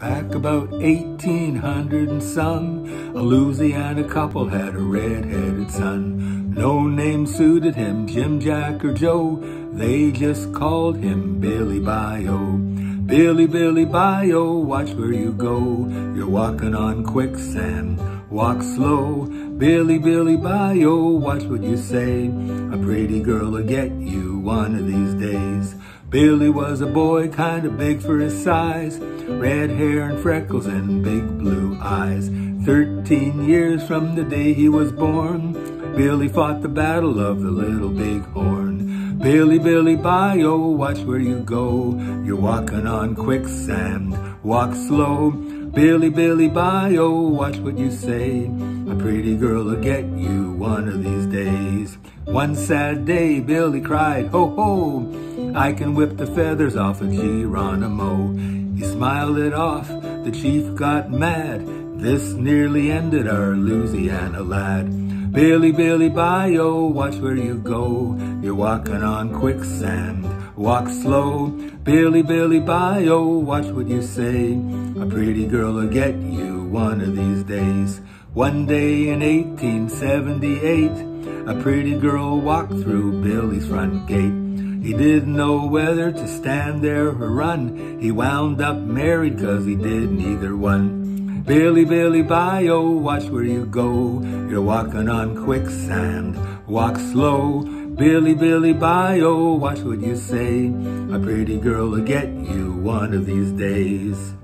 Back about 1800 and some, a Louisiana couple had a red-headed son. No name suited him, Jim, Jack, or Joe. They just called him Billy Bayou. Billy, Billy Bayou, watch where you go. You're walking on quicksand, walk slow. Billy, Billy Bayou, watch what you say. A pretty girl will get you one of these days. Billy was a boy kind of big for his size, red hair and freckles and big blue eyes. Thirteen years from the day he was born, Billy fought the battle of the Little Big Horn. Billy, Billy Bayou, oh, watch where you go. You're walking on quicksand, walk slow. Billy, Billy Bayou, oh, watch what you say. A pretty girl will get you one of these days. One sad day, Billy cried, ho ho. I can whip the feathers off of Geronimo. He smiled it off, the chief got mad. This nearly ended our Louisiana lad. Billy, Billy Bayou, watch where you go. You're walking on quicksand, walk slow. Billy, Billy Bayou, watch what you say. A pretty girl will get you one of these days. One day in 1878, a pretty girl walked through Billy's front gate. He didn't know whether to stand there or run. He wound up married cause he did neither one. Billy, Billy Bayou, watch where you go. You're walking on quicksand, walk slow. Billy, Billy Bayou, watch what you say. A pretty girl will get you one of these days.